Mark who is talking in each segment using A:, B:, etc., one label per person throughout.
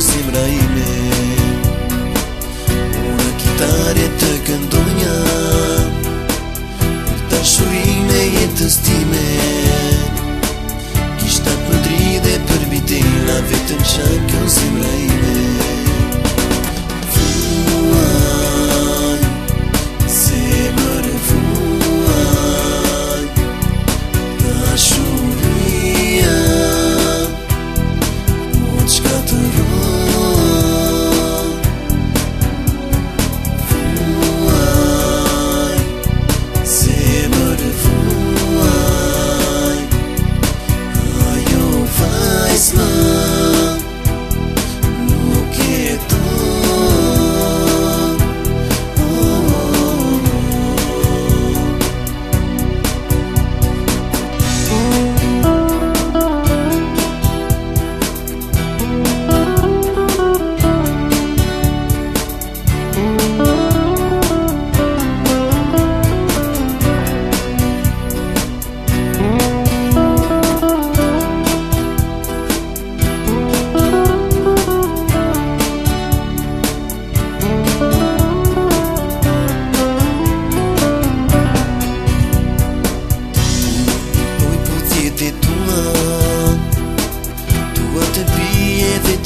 A: si mbra i me u në kitarë të këndonja për tashu i me i të stime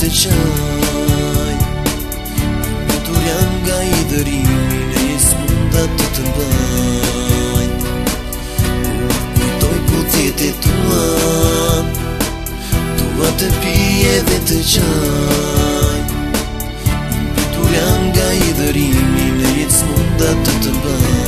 A: të qaj Në të rjan nga i dërimi Nes mundat të të mbaj Në toj putjet e tua Tua të pije dhe të qaj Në të rjan nga i dërimi Nes mundat të të mbaj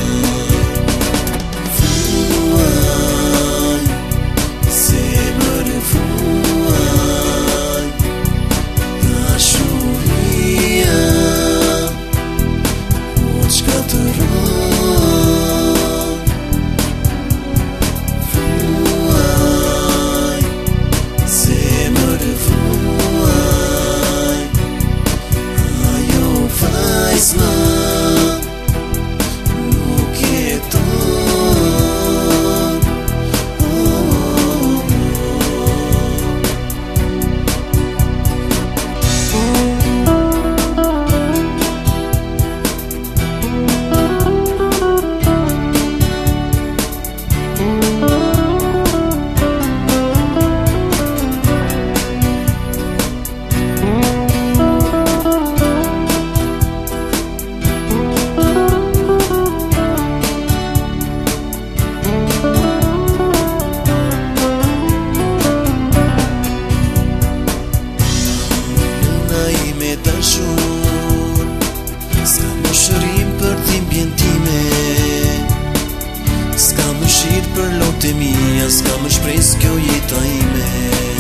A: për lotë e mija Ska më shpres kjo jetë a ime